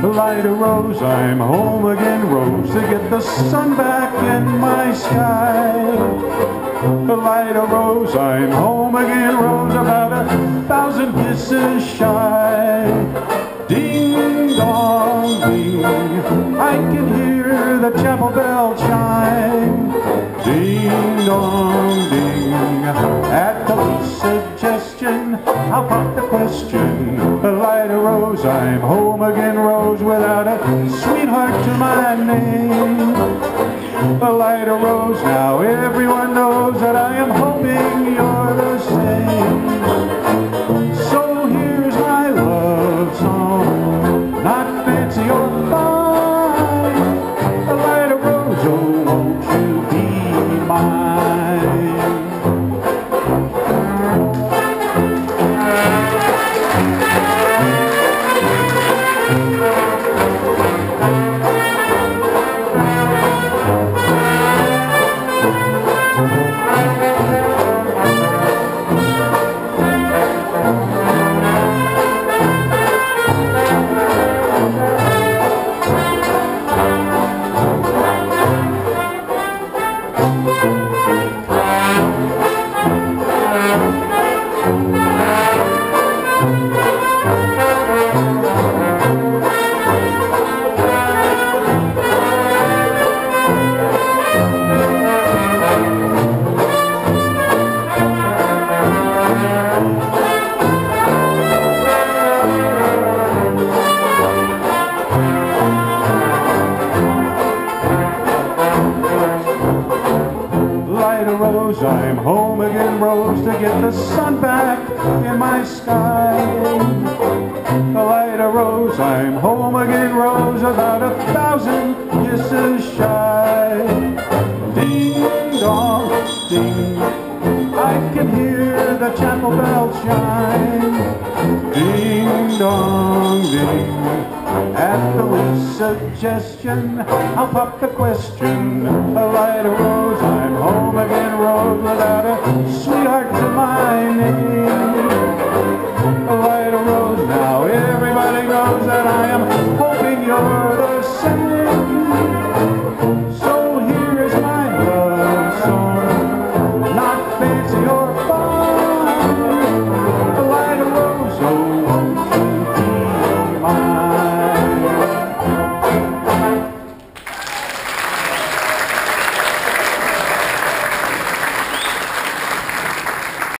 The Lida Rose, I'm home again, rose, to get the sun back in my sky. The Lida Rose, I'm home again, rose, about a thousand kisses shy. I can hear the chapel bell chime. Ding dong ding, at the least suggestion, I'll pop the question. The Lida Rose, I'm home again, rose, without a sweetheart to my name. The Lida Rose, now everyone knows that I am hoping oh, be mine? Rose, I'm home again, rose, to get the sun back in my sky. The Lida Rose, I'm home again, rose, about a thousand kisses shy. Ding dong, ding, I can hear the chapel bell chime. Ding dong, suggestion, I'll pop the question. A Lida Rose, I'm home again, rose, without a sweetheart to my